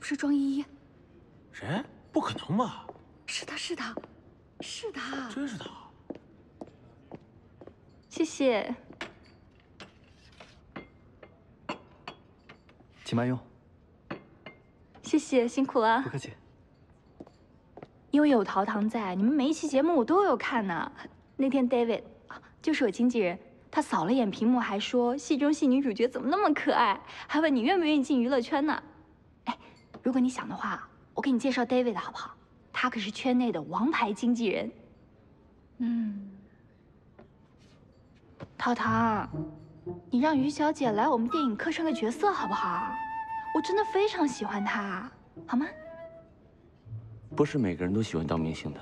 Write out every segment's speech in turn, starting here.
不是庄依依？谁？不可能吧？是他是他，是他。真是他？谢谢。请慢用，谢谢，辛苦了不。客气。因为有陶唐在，你们每一期节目我都有看呢。那天 David 啊就是我经纪人，他扫了眼屏幕，还说戏中戏女主角怎么那么可爱，还问你愿不愿意进娱乐圈呢。哎，如果你想的话，我给你介绍 David 好不好？他可是圈内的王牌经纪人。嗯，陶唐，你让于小姐来我们电影客串个角色好不好？我真的非常喜欢她，好吗？不是每个人都喜欢当明星的。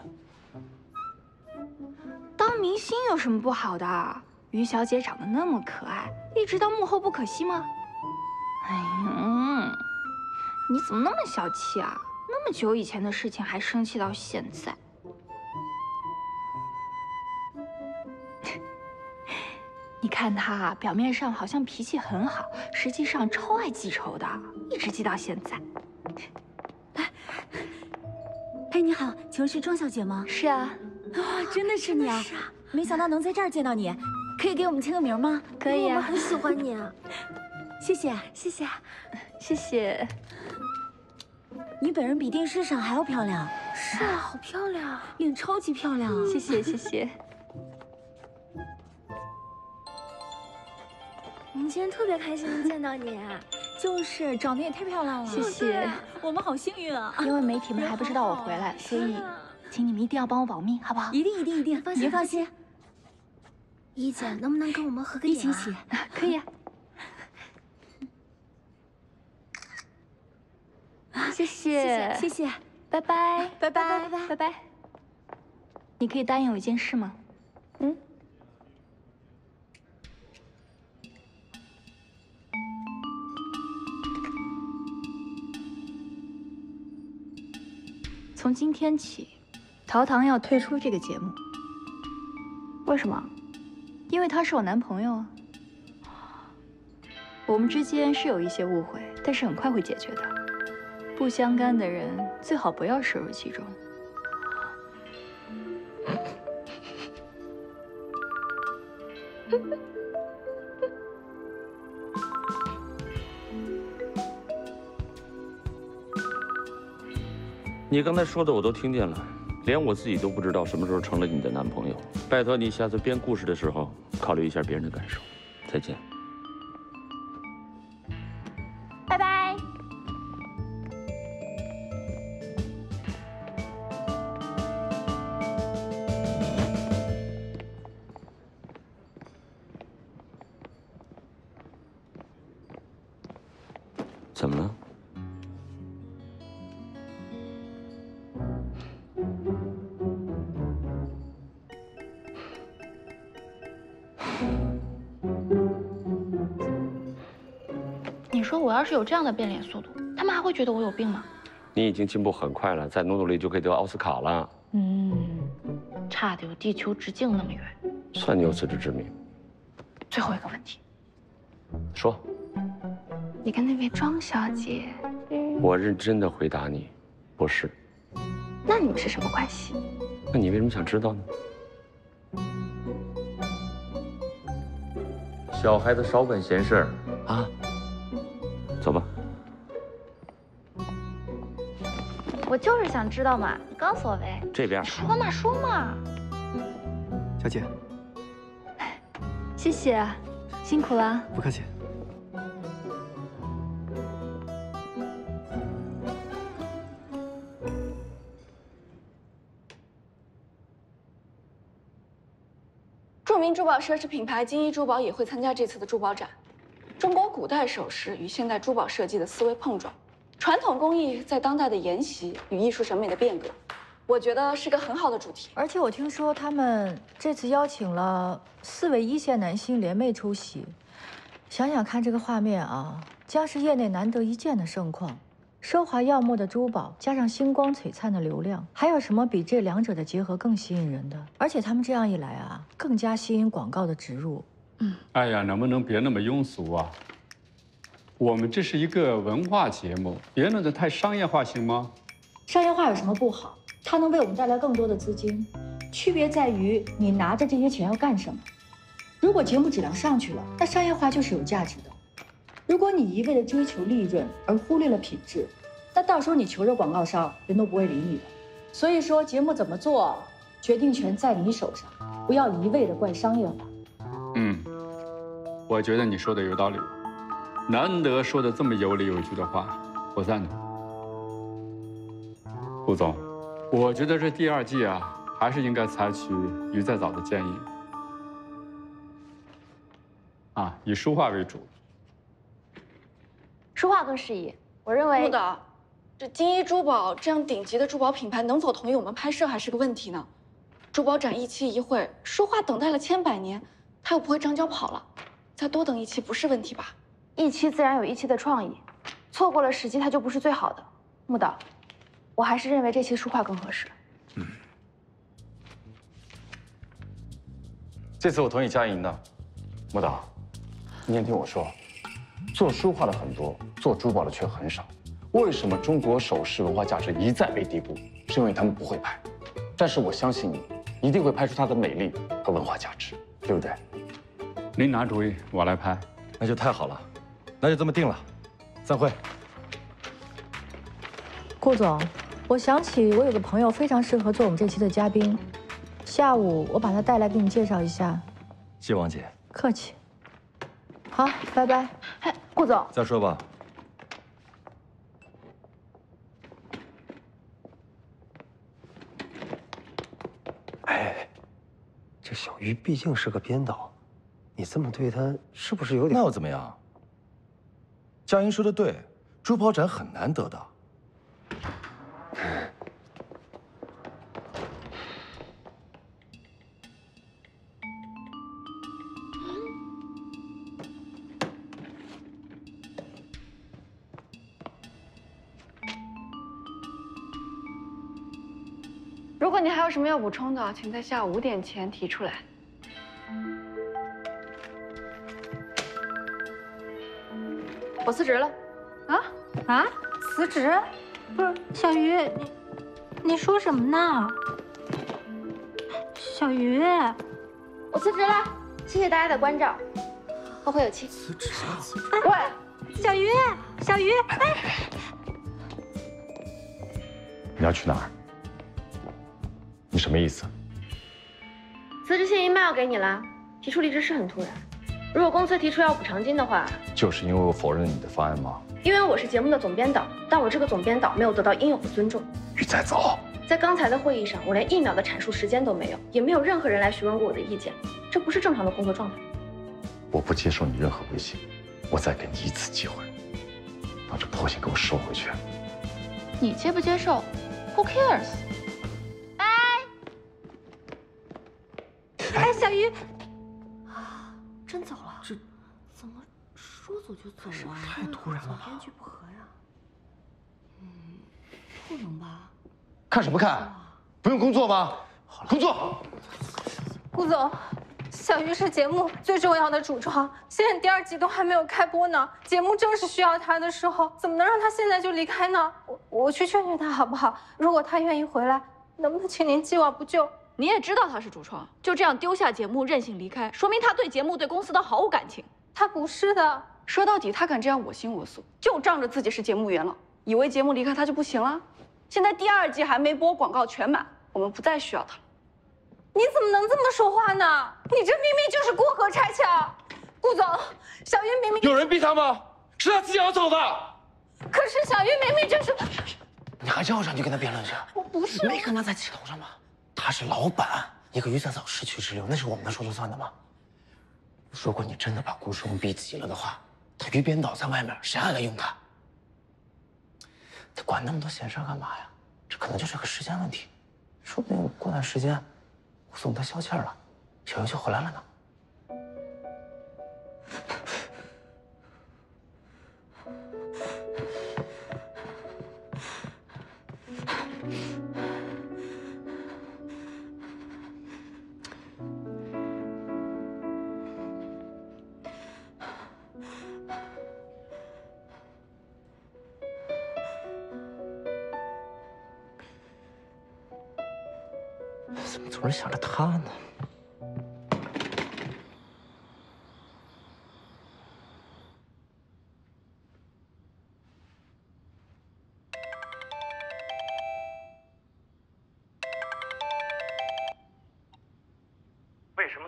当明星有什么不好的？于小姐长得那么可爱，一直当幕后不可惜吗？哎呀，你怎么那么小气啊？那么久以前的事情还生气到现在？你看他表面上好像脾气很好，实际上超爱记仇的，一直记到现在。哎，你好，请问是庄小姐吗？是啊，啊，真的是你啊！是啊没想到能在这儿见到你，可以给我们签个名吗？可以啊，我们很喜欢你啊，谢谢。谢谢，谢谢。你本人比电视上还要漂亮，是啊，好漂亮。脸超级漂亮。谢谢，谢谢。我们今天特别开心能见到你，就是长得也太漂亮了。谢谢。我们好幸运啊！因为媒体们还不知道我回来，所以请你们一定要帮我保密，好不好？一定一定一定，放心您放心。一姐能不能跟我们合个影啊？一起洗。可以啊。谢谢，谢谢，拜拜，拜拜拜拜拜拜。你可以答应我一件事吗？嗯。从今天起，陶唐要退出这个节目。为什么？因为他是我男朋友啊。我们之间是有一些误会，但是很快会解决的。不相干的人最好不要涉入其中。你刚才说的我都听见了，连我自己都不知道什么时候成了你的男朋友。拜托你下次编故事的时候考虑一下别人的感受。再见。有这样的变脸速度，他们还会觉得我有病吗？你已经进步很快了，再努努力就可以得奥斯卡了。嗯，差的有地球直径那么远。算你有自知之明。最后一个问题，说，你跟那位庄小姐，我认真的回答你，不是。那你们是什么关系？那你为什么想知道呢？小孩子少管闲事儿啊。走吧。我就是想知道嘛，你告诉我呗。这边说嘛说嘛。小姐，谢谢，辛苦了。不客气。著名珠宝奢侈品牌金一珠宝也会参加这次的珠宝展。中国古代首饰与现代珠宝设计的思维碰撞，传统工艺在当代的沿袭与艺术审美的变革，我觉得是个很好的主题。而且我听说他们这次邀请了四位一线男星联袂出席，想想看这个画面啊，将是业内难得一见的盛况。奢华耀目的珠宝加上星光璀璨的流量，还有什么比这两者的结合更吸引人的？而且他们这样一来啊，更加吸引广告的植入。哎呀，能不能别那么庸俗啊？我们这是一个文化节目，别弄得太商业化行吗？商业化有什么不好？它能为我们带来更多的资金，区别在于你拿着这些钱要干什么。如果节目质量上去了，那商业化就是有价值的。如果你一味的追求利润而忽略了品质，那到时候你求着广告商，人都不会理你的。所以说，节目怎么做，决定权在你手上，不要一味的怪商业化。嗯，我觉得你说的有道理，难得说的这么有理有据的话，我赞同。顾总，我觉得这第二季啊，还是应该采取于在早的建议，啊，以书画为主。书画更适宜，我认为。穆导，这金一珠宝这样顶级的珠宝品牌能否同意我们拍摄还是个问题呢？珠宝展一期一会，书画等待了千百年，它又不会张脚跑了，再多等一期不是问题吧？一期自然有一期的创意，错过了时机，它就不是最好的。穆导，我还是认为这期书画更合适。嗯这次我同意佳莹的，穆导，你先听我说，做书画的很多，做珠宝的却很少。为什么中国首饰文化价值一再被低估？是因为他们不会拍。但是我相信你，一定会拍出它的美丽和文化价值，对不对？您拿主意，我来拍。那就太好了，那就这么定了。散会。顾总，我想起我有个朋友非常适合做我们这期的嘉宾，下午我把他带来给你介绍一下。谢王姐，客气。好，拜拜。哎，顾总，再说吧。哎，这小鱼毕竟是个编导，你这么对他，是不是有点……那又怎么样？佳音说的对，珠宝展很难得的。如果你还有什么要补充的，请在下午五点前提出来。我辞职了。啊啊！辞职？不是小鱼，你你说什么呢？小鱼，我辞职了，谢谢大家的关照，后会有期。辞职了？喂，小鱼，小鱼，哎，你要去哪儿？你什么意思？辞职信 email 给你了，提出离职是很突然。如果公司提出要补偿金的话，就是因为我否认了你的方案吗？因为我是节目的总编导，但我这个总编导没有得到应有的尊重。于在走。在刚才的会议上，我连一秒的阐述时间都没有，也没有任何人来询问过我的意见，这不是正常的工作状态。我不接受你任何威胁，我再给你一次机会，把这破信给我收回去。你接不接受？Who cares？哎，小鱼，真走了？这怎么说走就走啊？太突然了。编剧不和呀？嗯，不能吧？看什么看？不用工作吗？工作。顾总，小鱼是节目最重要的主创，现在第二季都还没有开播呢，节目正是需要他的时候，怎么能让他现在就离开呢？我我去劝劝他好不好？如果他愿意回来，能不能请您既往不咎？你也知道他是主创，就这样丢下节目任性离开，说明他对节目、对公司都毫无感情。他不是的，说到底，他敢这样我行我素，就仗着自己是节目元老，以为节目离开他就不行了。现在第二季还没播，广告全满，我们不再需要他了。你怎么能这么说话呢？你这明明就是过河拆桥。顾总，小云明明有人逼他吗？是他自己要走的。可是小云明明就是……你还要上去跟他辩论去？我不是没跟他在气头上吗？他是老板，一个鱼三嫂失去之流，那是我们能说了算的吗？如果你真的把顾世荣逼急了的话，他鱼编导在外面，谁还来用他？他管那么多闲事干嘛呀？这可能就是个时间问题，说不定过段时间，顾总他消气了，小鱼就回来了呢。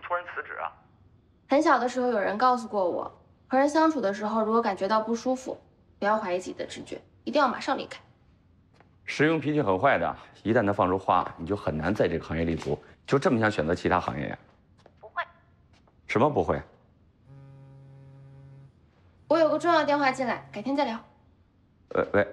么突然辞职啊？很小的时候，有人告诉过我，和人相处的时候，如果感觉到不舒服，不要怀疑自己的直觉，一定要马上离开。石庸脾气很坏的，一旦他放出话，你就很难在这个行业立足。就这么想选择其他行业呀？不会。什么不会？我有个重要电话进来，改天再聊。喂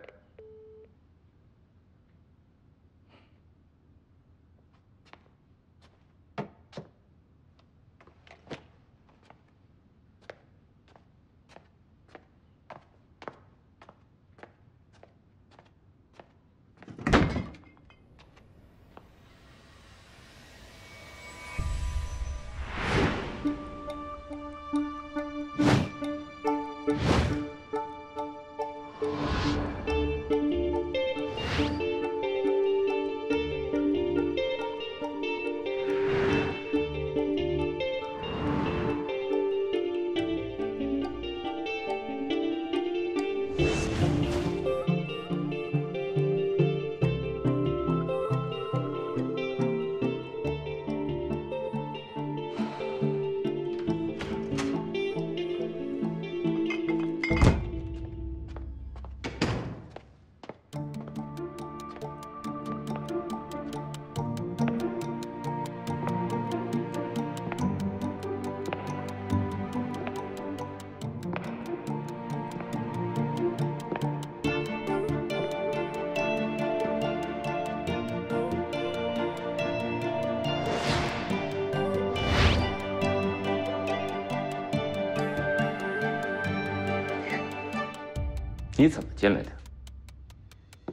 喂。你怎么进来的？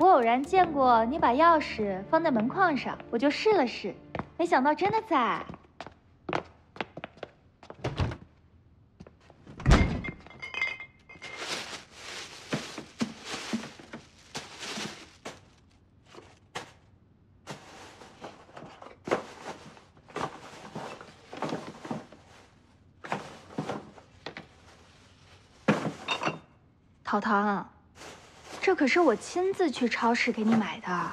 我偶然见过你把钥匙放在门框上，我就试了试，没想到真的在。陶陶，这可是我亲自去超市给你买的。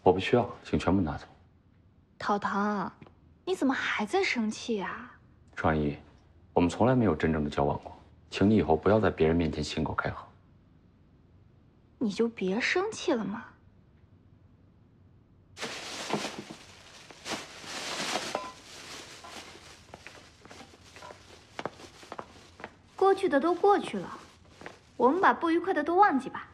我不需要，请全部拿走。陶唐，你怎么还在生气啊？创意，我们从来没有真正的交往过，请你以后不要在别人面前信口开河。你就别生气了嘛。过去的都过去了，我们把不愉快的都忘记吧。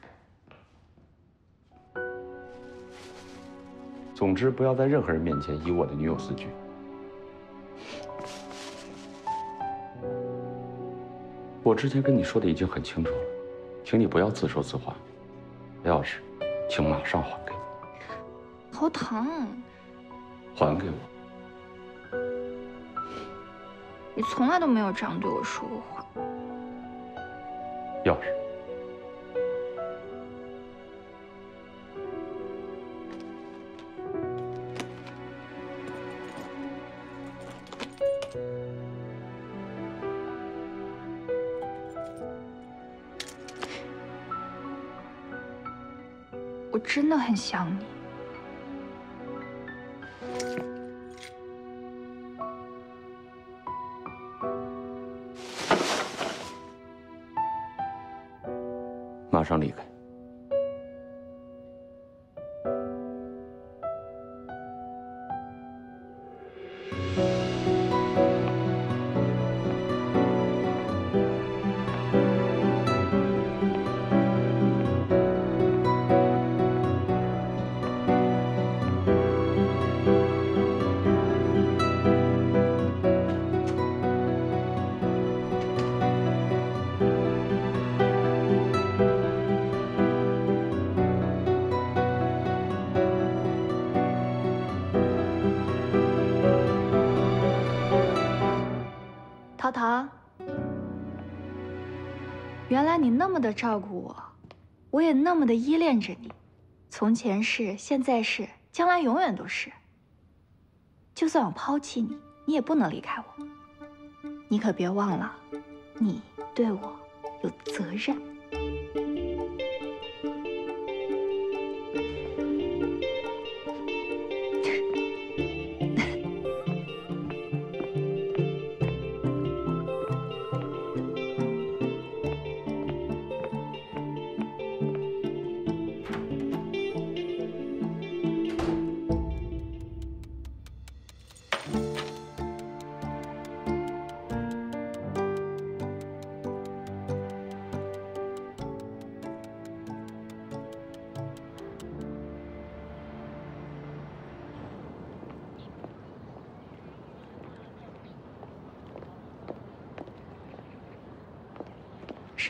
总之，不要在任何人面前以我的女友自居。我之前跟你说的已经很清楚了，请你不要自说自话。钥匙，请马上还给我。好疼！还给我！你从来都没有这样对我说过话。真的很想你。马上离开。原来你那么的照顾我，我也那么的依恋着你，从前是，现在是，将来永远都是。就算我抛弃你，你也不能离开我。你可别忘了，你对我有责任。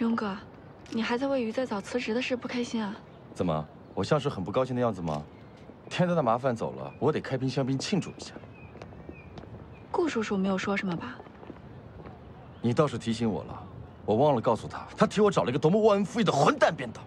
石勇哥，你还在为于在早辞职的事不开心啊？怎么，我像是很不高兴的样子吗？天大的麻烦走了，我得开瓶香槟庆祝一下。顾叔叔没有说什么吧？你倒是提醒我了，我忘了告诉他，他替我找了一个多么忘恩负义的混蛋编导。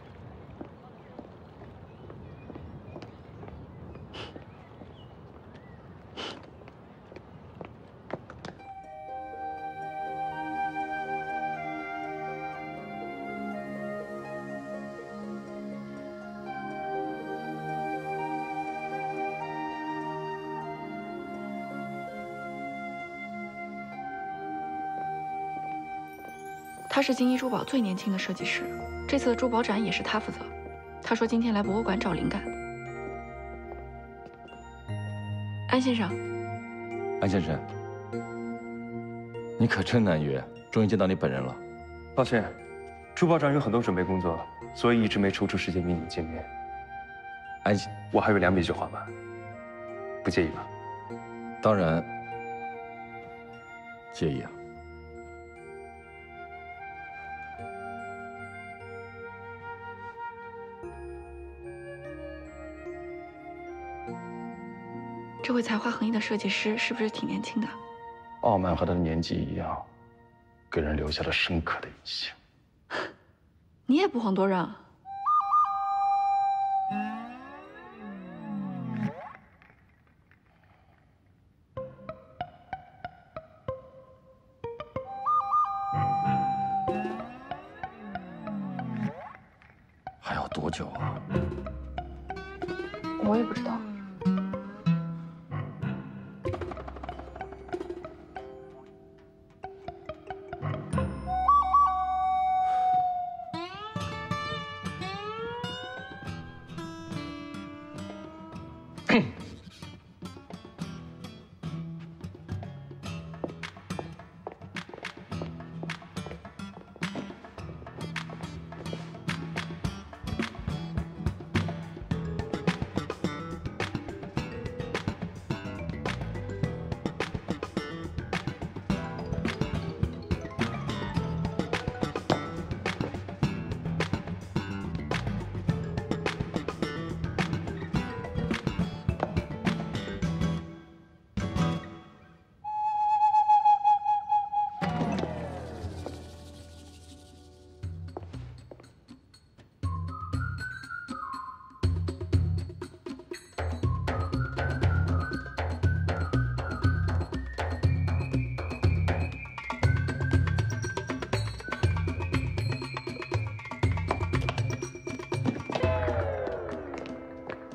是金一珠宝最年轻的设计师，这次的珠宝展也是他负责。他说今天来博物馆找灵感。安先生，安先生，你可真难约，终于见到你本人了。抱歉，珠宝展有很多准备工作，所以一直没抽出时间与你见面。安，我还有两笔去还完，不介意吧？当然介意啊。这位才华横溢的设计师是不是挺年轻的？傲慢和他的年纪一样，给人留下了深刻的印象。你也不遑多让。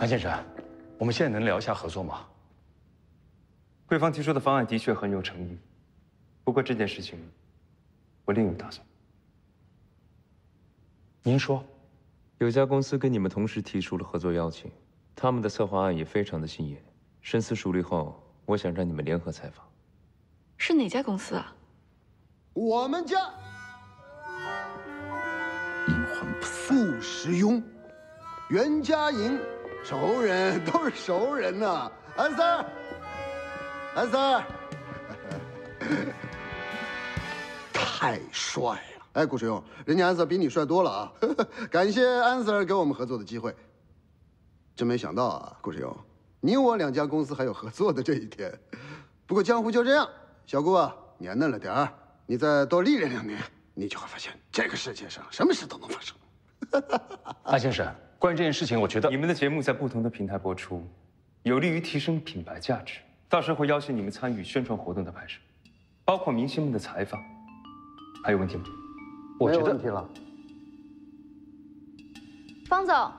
安先生，我们现在能聊一下合作吗？贵方提出的方案的确很有诚意，不过这件事情我另有打算。您说，有家公司跟你们同时提出了合作邀请，他们的策划案也非常的新颖。深思熟虑后，我想让你们联合采访。是哪家公司啊？我们家傅时庸、袁家莹，熟人都是熟人呐。安 Sir，安 Sir，太帅了！哎，顾世勇，人家安 Sir 比你帅多了啊！感谢安 Sir 给我们合作的机会。真没想到啊，顾世勇，你我两家公司还有合作的这一天。不过江湖就这样，小顾啊，年嫩了点儿，你再多历练两年，你就会发现这个世界上什么事都能发生。安先生，关于这件事情，我觉得你们的节目在不同的平台播出，有利于提升品牌价值。到时候会邀请你们参与宣传活动的拍摄，包括明星们的采访。还有问题吗？我觉得没问题了。方总，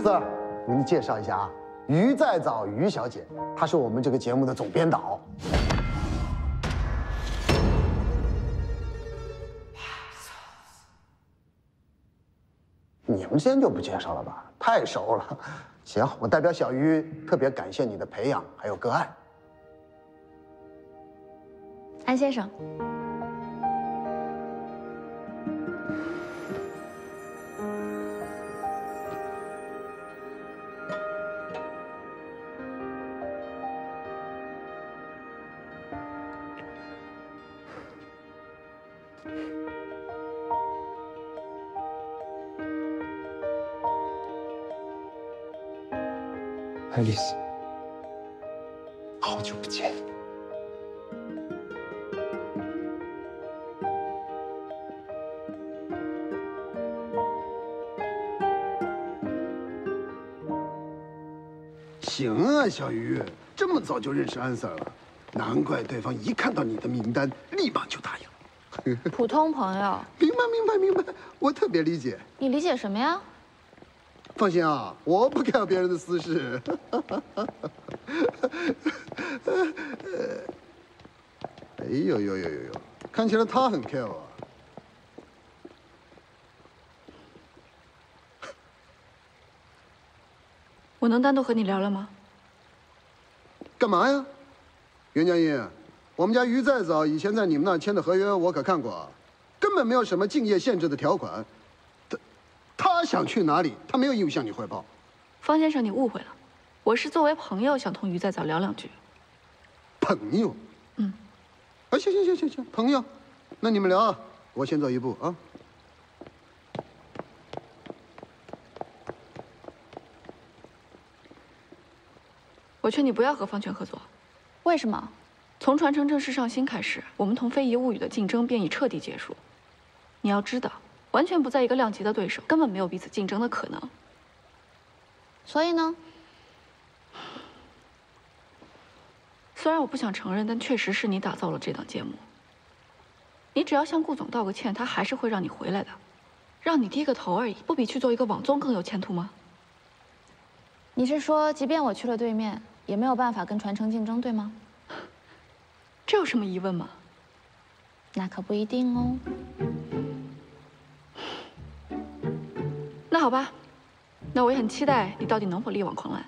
安 Sir，给你介绍一下啊，于再早于小姐，她是我们这个节目的总编导。你们之间就不介绍了吧？太熟了。行，我代表小于特别感谢你的培养还有个爱。安先生，丽丝，好久不见。行啊，小鱼，这么早就认识安 Sir 了，难怪对方一看到你的名单，立马就答应了。普通朋友，明白，明白，明白，我特别理解。你理解什么呀？放心啊，我不 care 别人的私事。哎呦呦呦呦呦，看起来他很 care 啊。我能单独和你聊聊吗？干嘛呀？袁佳音，我们家于再早以前在你们那儿签的合约我可看过，根本没有什么竞业限制的条款。他他想去哪里，他没有义务向你汇报。方先生，你误会了，我是作为朋友想同于再早聊两句。朋友？嗯。啊，行行行行行，朋友，那你们聊啊，我先走一步啊。我劝你不要和方权合作。为什么？从传承正式上新开始，我们同非遗物语的竞争便已彻底结束。你要知道，完全不在一个量级的对手，根本没有彼此竞争的可能。所以呢？虽然我不想承认，但确实是你打造了这档节目。你只要向顾总道个歉，他还是会让你回来的，让你低个头而已，不比去做一个网综更有前途吗？你是说，即便我去了对面，也没有办法跟传承竞争，对吗？这有什么疑问吗？那可不一定哦。那好吧，那我也很期待你到底能否力挽狂澜。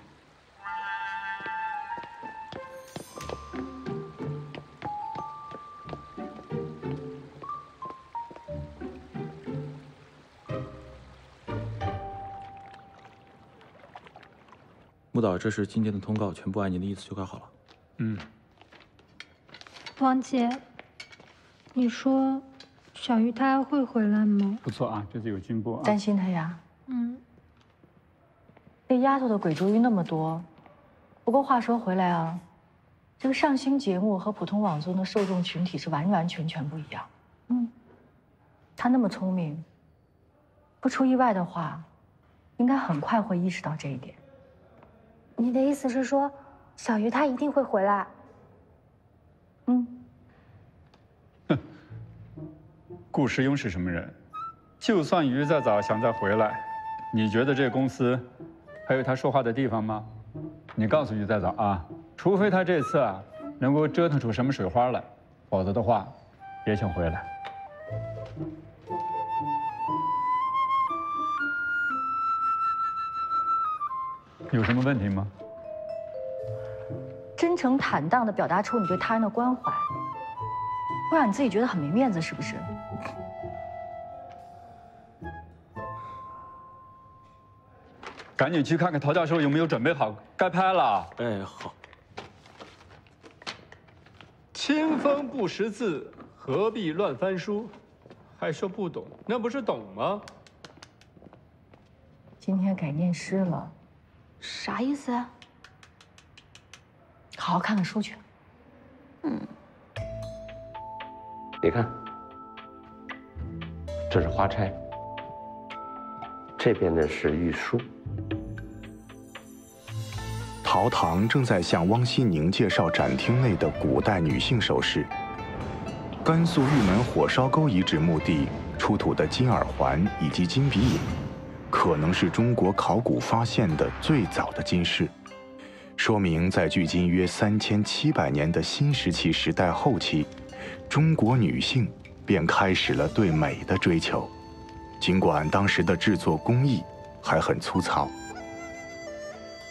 穆导，这是今天的通告，全部按您的意思修改好了。嗯，王姐，你说小鱼她还会回来吗？不错啊，这次有进步啊。担心他呀？嗯，这丫头的鬼主意那么多。不过话说回来啊，这个上星节目和普通网综的受众群体是完完全全不一样。嗯，她那么聪明，不出意外的话，应该很快会意识到这一点。你的意思是说，小鱼她一定会回来？嗯。哼顾时庸是什么人？就算鱼再早想再回来，你觉得这公司还有他说话的地方吗？你告诉于再早啊，除非他这次啊能够折腾出什么水花来，否则的话，别想回来。有什么问题吗？真诚坦荡的表达出你对他人的关怀，会让你自己觉得很没面子，是不是？赶紧去看看陶教授有没有准备好，该拍了。哎，好。清风不识字，何必乱翻书？还说不懂，那不是懂吗？今天改念诗了，啥意思啊？好好看看书去。嗯，你看，这是花钗，这边呢是玉书。陶唐正在向汪希宁介绍展厅内的古代女性首饰。甘肃玉门火烧沟遗址墓地出土的金耳环以及金鼻影，可能是中国考古发现的最早的金饰，说明在距今约三千七百年的新石器时代后期，中国女性便开始了对美的追求，尽管当时的制作工艺还很粗糙。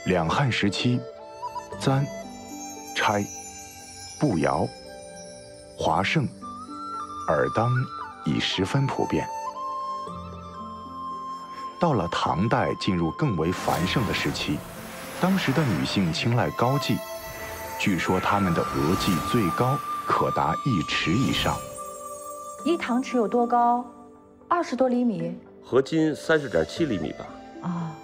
两汉时期，簪、钗、步摇、华胜、耳当已十分普遍。到了唐代，进入更为繁盛的时期，当时的女性青睐高髻，据说她们的额髻最高可达一尺以上。一唐尺有多高？二十多厘米。合金三十点七厘米吧。啊。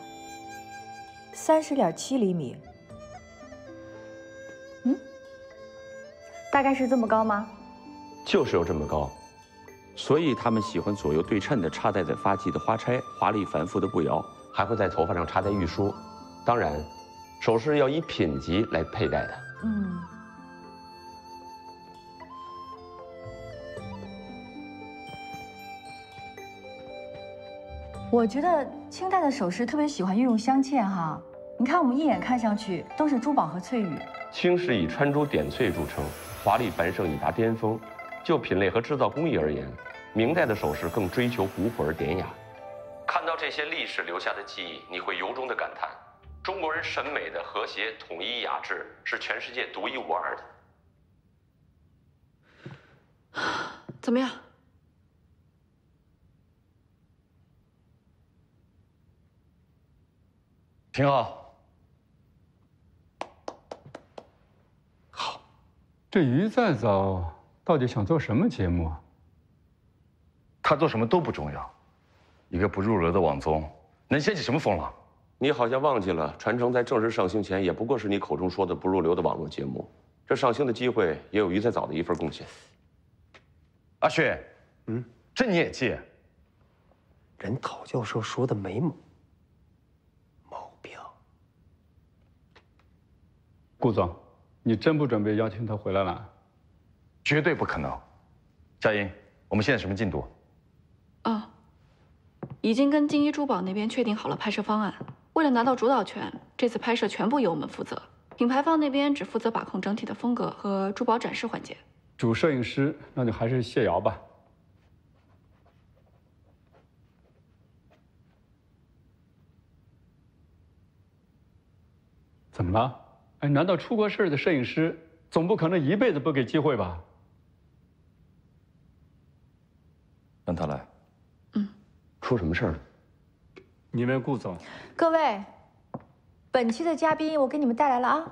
三十点七厘米，嗯，大概是这么高吗？就是有这么高，所以他们喜欢左右对称的插戴在发髻的花钗，华丽繁复的步摇，还会在头发上插戴玉梳。当然，首饰要以品级来佩戴的。嗯。我觉得清代的首饰特别喜欢运用镶嵌哈，你看我们一眼看上去都是珠宝和翠玉。清是以穿珠点翠著称，华丽繁盛已达巅峰。就品类和制造工艺而言，明代的首饰更追求古朴而典雅。看到这些历史留下的记忆，你会由衷的感叹：中国人审美的和谐、统一、雅致是全世界独一无二的。怎么样？挺好，好。这于再早到底想做什么节目啊？他做什么都不重要，一个不入流的网综能掀起什么风浪？你好像忘记了，传承在正式上星前也不过是你口中说的不入流的网络节目。这上星的机会也有于再早的一份贡献。阿旭，嗯，这你也记？人陶教授说的没毛。顾总，你真不准备邀请他回来了？绝对不可能。佳音，我们现在什么进度？啊，已经跟金一珠宝那边确定好了拍摄方案。为了拿到主导权，这次拍摄全部由我们负责，品牌方那边只负责把控整体的风格和珠宝展示环节。主摄影师，那就还是谢瑶吧。怎么了？哎，难道出过事的摄影师总不可能一辈子不给机会吧？让他来。嗯，出什么事儿了？你们顾总。各位，本期的嘉宾我给你们带来了啊。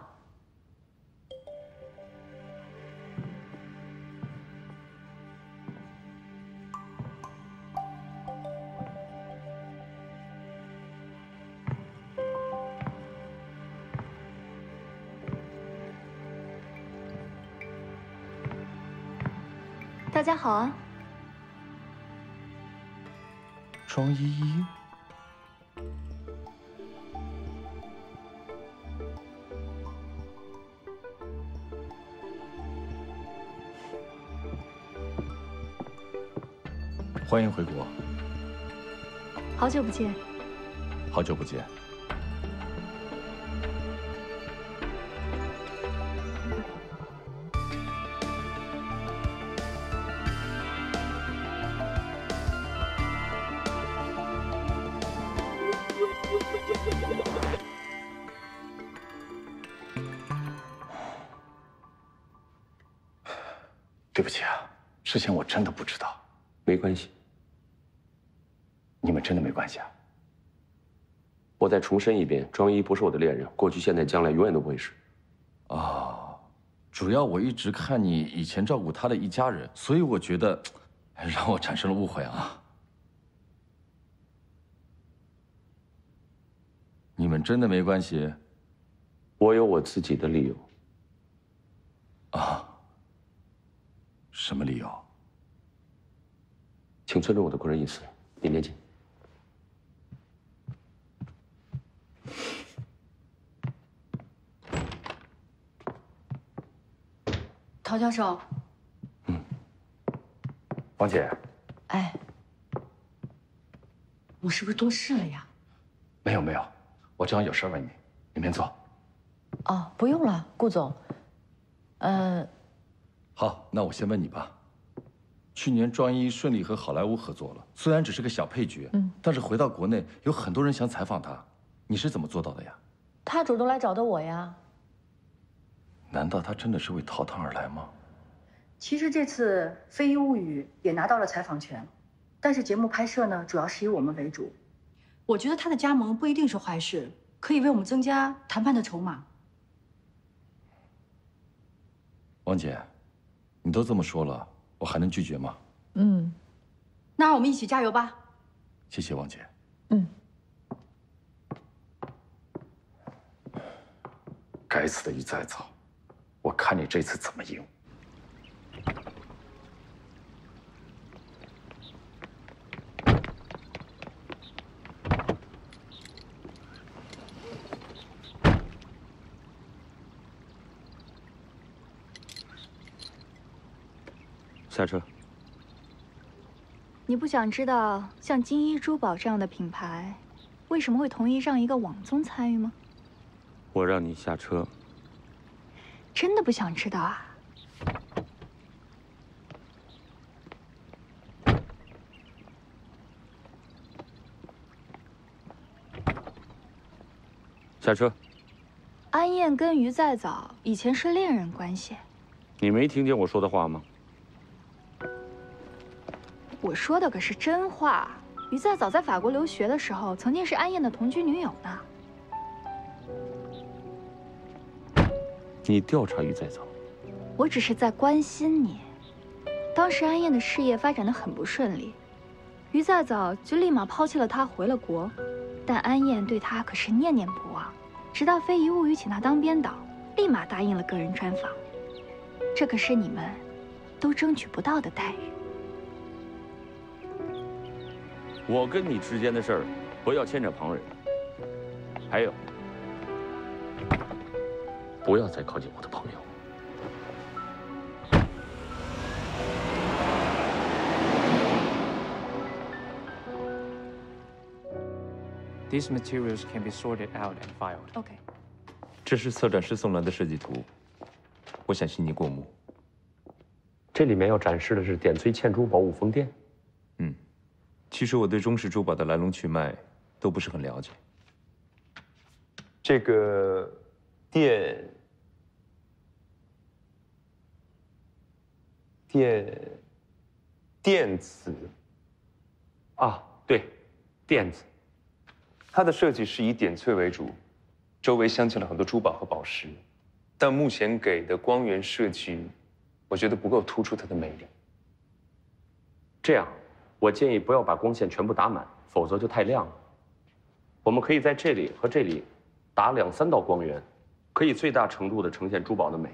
大家好啊！庄依依，欢迎回国，好久不见。好久不见。重申一遍，庄一不是我的恋人，过去、现在、将来永远都不会是。啊，主要我一直看你以前照顾他的一家人，所以我觉得让我产生了误会啊。你们真的没关系？我有我自己的理由。啊？什么理由？请尊重我的个人隐私。李连锦，陶教授，嗯王姐，哎，我是不是多事了呀？没有没有，我正好有事问你，你先坐。哦，不用了，顾总。呃，好，那我先问你吧。去年庄一顺利和好莱坞合作了，虽然只是个小配角，嗯，但是回到国内有很多人想采访他，你是怎么做到的呀？他主动来找的我呀。难道他真的是为陶唐而来吗？其实这次《非遗物语》也拿到了采访权，但是节目拍摄呢，主要是以我们为主。我觉得他的加盟不一定是坏事，可以为我们增加谈判的筹码。王姐，你都这么说了，我还能拒绝吗？嗯，那让我们一起加油吧。谢谢王姐。嗯。该死的鱼再早，我看你这次怎么赢。下车。你不想知道像金一珠宝这样的品牌，为什么会同意让一个网综参与吗？我让你下车。真的不想知道啊？下车。安燕跟于再早以前是恋人关系，你没听见我说的话吗？我说的可是真话。于再早在法国留学的时候，曾经是安燕的同居女友呢。你调查于再早，我只是在关心你。当时安燕的事业发展的很不顺利，于再早就立马抛弃了她，回了国。但安燕对他可是念念不忘，直到《非遗物语》请他当编导，立马答应了个人专访。这可是你们都争取不到的待遇。我跟你之间的事儿，不要牵扯旁人。还有，不要再靠近我的朋友。These materials can be sorted out and filed. OK。这是策展师送来的设计图，我想请你过目。这里面要展示的是点翠嵌珠宝五峰店。嗯，其实我对中式珠宝的来龙去脉都不是很了解。这个电电电子啊，对，电子。它的设计是以点翠为主，周围镶嵌了很多珠宝和宝石，但目前给的光源设计，我觉得不够突出它的魅力。这样，我建议不要把光线全部打满，否则就太亮了。我们可以在这里和这里打两三道光源，可以最大程度的呈现珠宝的美。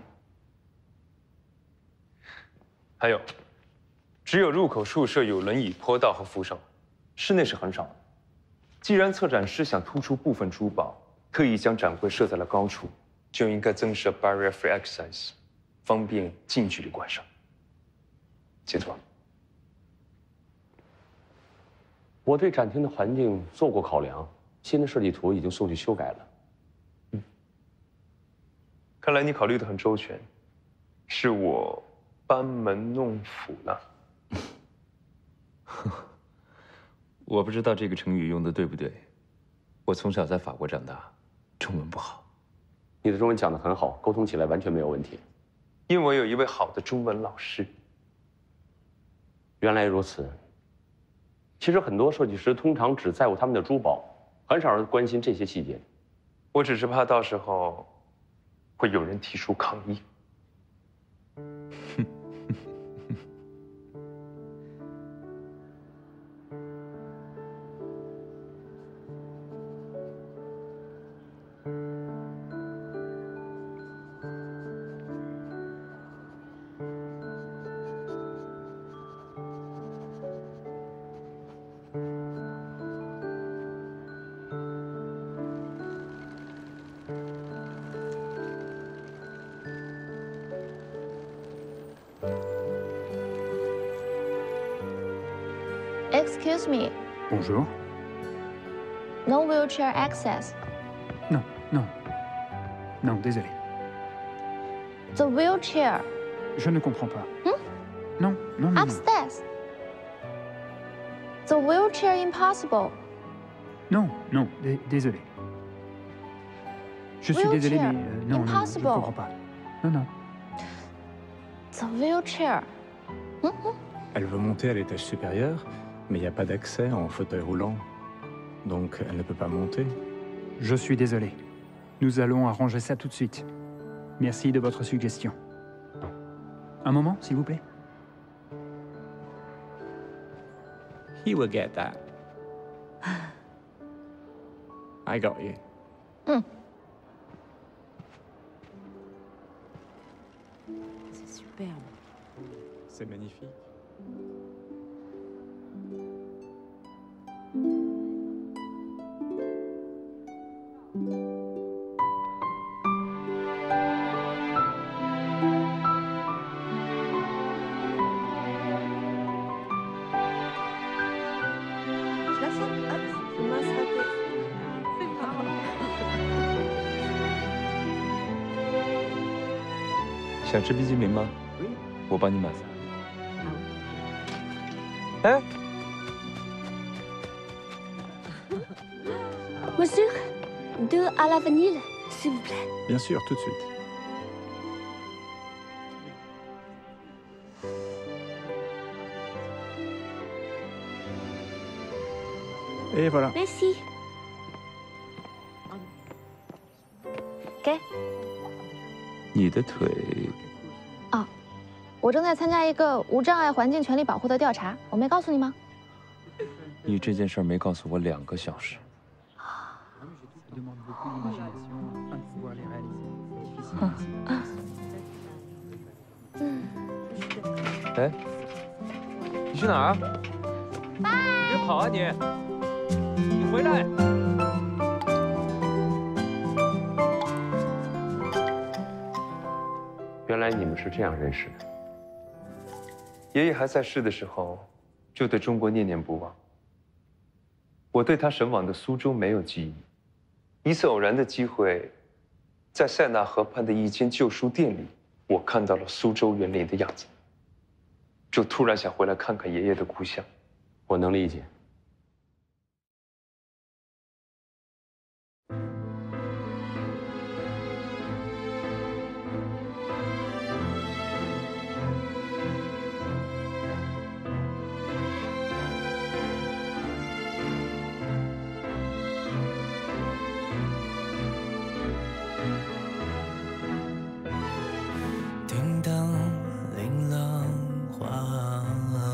还有，只有入口处设有轮椅坡道和扶手，室内是很少的。既然策展师想突出部分珠宝，特意将展柜设在了高处，就应该增设 barrier-free access，方便近距离观赏。请坐。我对展厅的环境做过考量，新的设计图已经送去修改了。嗯看来你考虑的很周全，是我班门弄斧呢。我不知道这个成语用的对不对。我从小在法国长大，中文不好。你的中文讲的很好，沟通起来完全没有问题。因为我有一位好的中文老师。原来如此。其实很多设计师通常只在乎他们的珠宝，很少人关心这些细节。我只是怕到时候会有人提出抗议。Bonjour. no wheelchair access. Non, non. Non, désolé. The wheelchair Je ne comprends pas. Hmm? Non, non, non. non. upstairs. The wheelchair impossible. Non, non, dé- désolé. Je suis désolé, mais Wheelchair. euh, non, non, non, je ne comprends pas. Non, non. The wheelchair. Elle veut monter à l'étage supérieur, mais il n'y a pas d'accès en fauteuil roulant. Donc elle ne peut pas monter. Je suis désolé. Nous allons arranger ça tout de suite. Merci de votre suggestion. Un moment, s'il vous plaît. He will get that. I got you. C'est superbe. C'est magnifique. 想吃冰激凌吗？我帮你买。哎， Monsieur, deux à la vanille, s'il vous plaît. Bien sûr, tout de suite. Et voilà. Merci. 你的腿……啊，我正在参加一个无障碍环境权利保护的调查，我没告诉你吗？你这件事没告诉我两个小时。啊嗯。哎，你去哪儿啊？爸！别跑啊你！你回来。原来你们是这样认识的。爷爷还在世的时候，就对中国念念不忘。我对他神往的苏州没有记忆。一次偶然的机会，在塞纳河畔的一间旧书店里，我看到了苏州园林的样子，就突然想回来看看爷爷的故乡。我能理解。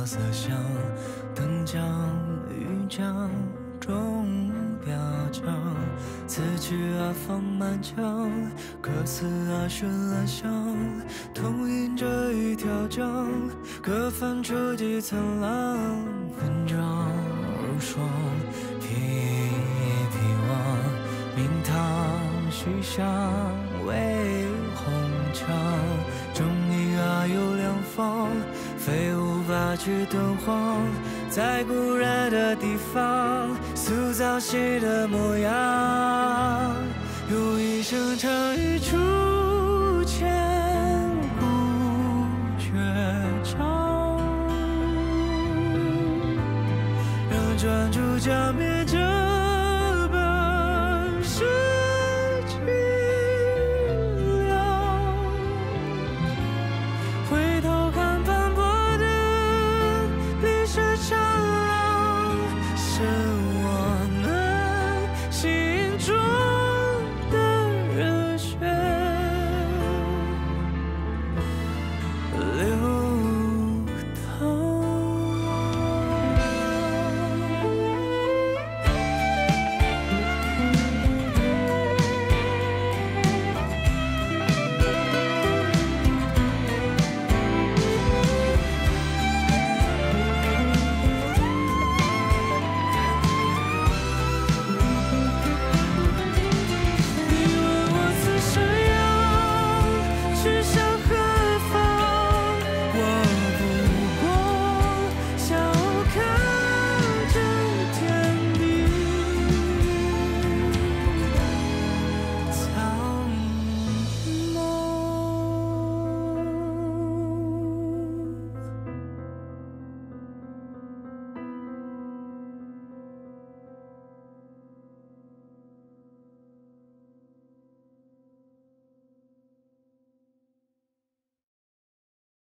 色香，灯将玉浆钟表江，此去阿放满江，各似阿顺阿香，同饮这一条江，各泛出几层浪，分妆如霜，披披望，明堂徐香为红墙，中影啊有良方，飞那句敦煌在故人的地方塑造谁的模样用一生唱一出千古绝唱让专注江面